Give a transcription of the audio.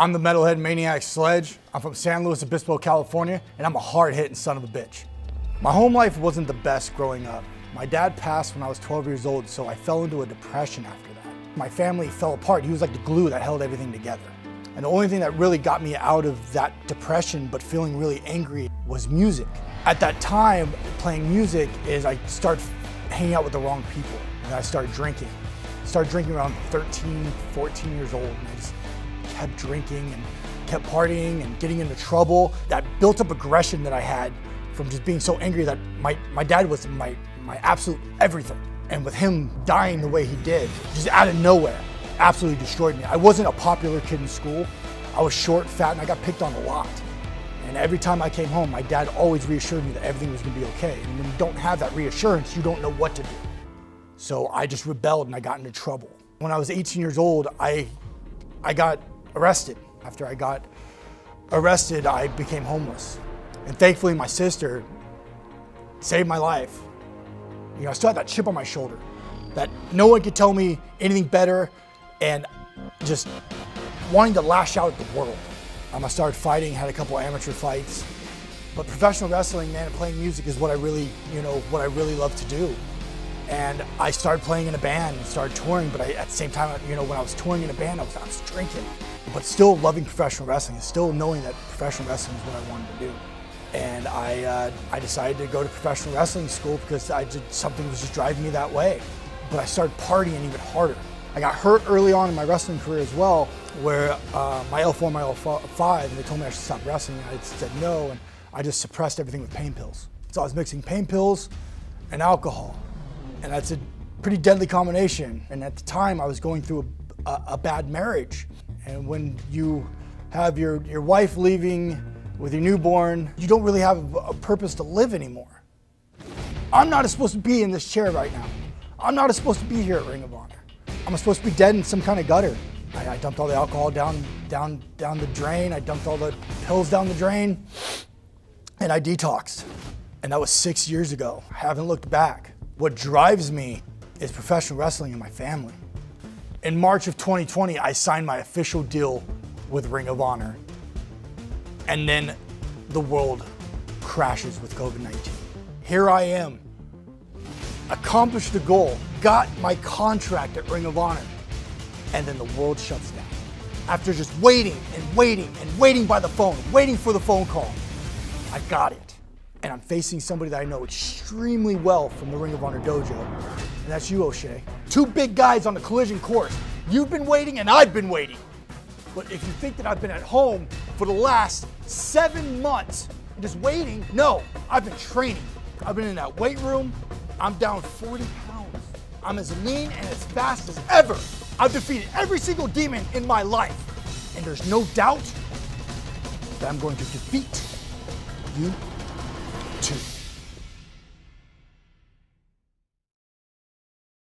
I'm the metalhead maniac Sledge. I'm from San Luis Obispo, California, and I'm a hard hitting son of a bitch. My home life wasn't the best growing up. My dad passed when I was 12 years old, so I fell into a depression after that. My family fell apart. He was like the glue that held everything together. And the only thing that really got me out of that depression, but feeling really angry, was music. At that time, playing music is I start hanging out with the wrong people, and I start drinking. Start drinking around 13, 14 years old, and I just kept drinking and kept partying and getting into trouble. That built up aggression that I had from just being so angry that my, my dad was my, my absolute everything. And with him dying the way he did, just out of nowhere, absolutely destroyed me. I wasn't a popular kid in school. I was short, fat, and I got picked on a lot. And every time I came home, my dad always reassured me that everything was gonna be okay. And when you don't have that reassurance, you don't know what to do. So I just rebelled and I got into trouble. When I was 18 years old, I, I got arrested. After I got arrested, I became homeless. And thankfully, my sister saved my life. You know, I still had that chip on my shoulder that no one could tell me anything better and just wanting to lash out at the world. Um, I started fighting, had a couple amateur fights, but professional wrestling, man, and playing music is what I really, you know, what I really love to do. And I started playing in a band and started touring, but I, at the same time, you know, when I was touring in a band, I was, I was drinking but still loving professional wrestling and still knowing that professional wrestling is what I wanted to do. And I, uh, I decided to go to professional wrestling school because I did, something was just driving me that way. But I started partying even harder. I got hurt early on in my wrestling career as well, where uh, my L4, my L5, and they told me I should stop wrestling. And I said no, and I just suppressed everything with pain pills. So I was mixing pain pills and alcohol, and that's a pretty deadly combination. And at the time, I was going through a, a, a bad marriage. And when you have your, your wife leaving with your newborn, you don't really have a purpose to live anymore. I'm not supposed to be in this chair right now. I'm not supposed to be here at Ring of Honor. I'm supposed to be dead in some kind of gutter. I, I dumped all the alcohol down, down, down the drain. I dumped all the pills down the drain, and I detoxed. And that was six years ago. I haven't looked back. What drives me is professional wrestling and my family. In March of 2020, I signed my official deal with Ring of Honor. And then the world crashes with COVID 19. Here I am, accomplished the goal, got my contract at Ring of Honor, and then the world shuts down. After just waiting and waiting and waiting by the phone, waiting for the phone call, I got it. And I'm facing somebody that I know extremely well from the Ring of Honor dojo, and that's you, O'Shay. Two big guys on the collision course. You've been waiting and I've been waiting. But if you think that I've been at home for the last seven months just waiting, no, I've been training. I've been in that weight room. I'm down 40 pounds. I'm as lean and as fast as ever. I've defeated every single demon in my life. And there's no doubt that I'm going to defeat you